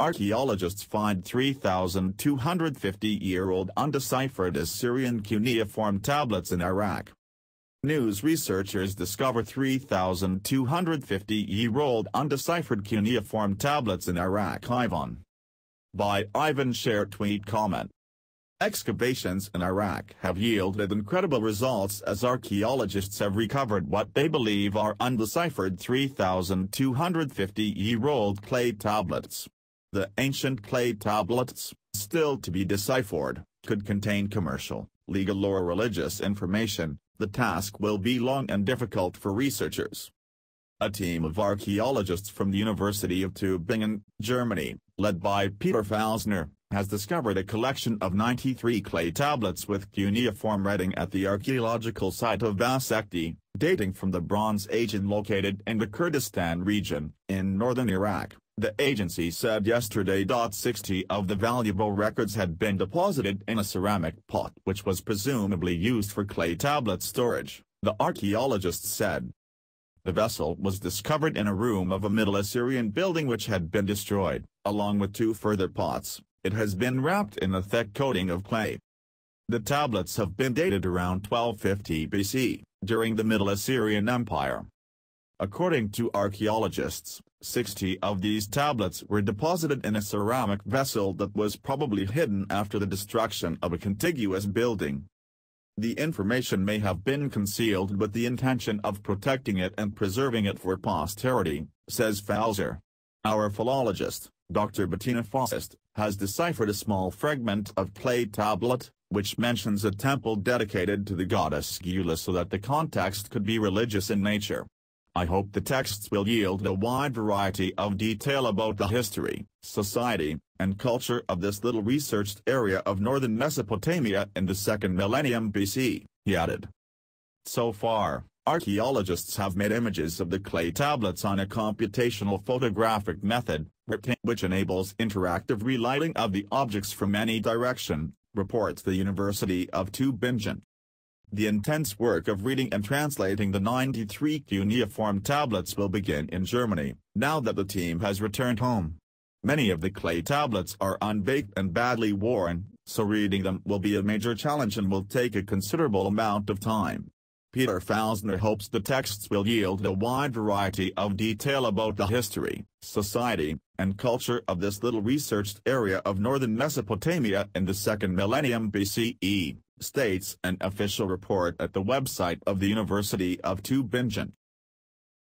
archaeologists find 3,250-year-old undeciphered Assyrian cuneiform tablets in Iraq. News researchers discover 3,250-year-old undeciphered cuneiform tablets in Iraq Ivan. By Ivan Share tweet comment. Excavations in Iraq have yielded incredible results as archaeologists have recovered what they believe are undeciphered 3,250-year-old clay tablets. The ancient clay tablets, still to be deciphered, could contain commercial, legal or religious information, the task will be long and difficult for researchers. A team of archaeologists from the University of Tübingen, Germany, led by Peter Pfälzner, has discovered a collection of 93 clay tablets with cuneiform writing at the archaeological site of Bassetki, dating from the Bronze Age and located in the Kurdistan region, in northern Iraq. The agency said yesterday. 60 of the valuable records had been deposited in a ceramic pot which was presumably used for clay tablet storage, the archaeologists said. The vessel was discovered in a room of a Middle Assyrian building which had been destroyed, along with two further pots, it has been wrapped in a thick coating of clay. The tablets have been dated around 1250 BC, during the Middle Assyrian Empire. According to archaeologists, 60 of these tablets were deposited in a ceramic vessel that was probably hidden after the destruction of a contiguous building. The information may have been concealed with the intention of protecting it and preserving it for posterity, says Pfälzner. Our philologist, Dr. Betina Faist, has deciphered a small fragment of clay tablet, which mentions a temple dedicated to the goddess Gula so that the context could be religious in nature. I hope the texts will yield a wide variety of detail about the history, society, and culture of this little researched area of northern Mesopotamia in the second millennium BC, he added. So far, archaeologists have made images of the clay tablets on a computational photographic method, which enables interactive relighting of the objects from any direction, reports the University of Tübingen. The intense work of reading and translating the 93 cuneiform tablets will begin in Germany, now that the team has returned home. Many of the clay tablets are unbaked and badly worn, so reading them will be a major challenge and will take a considerable amount of time. Peter Pfälzner hopes the texts will yield a wide variety of detail about the history, society, and culture of this little researched area of northern Mesopotamia in the second millennium BCE states an official report at the website of the University of Tübingen.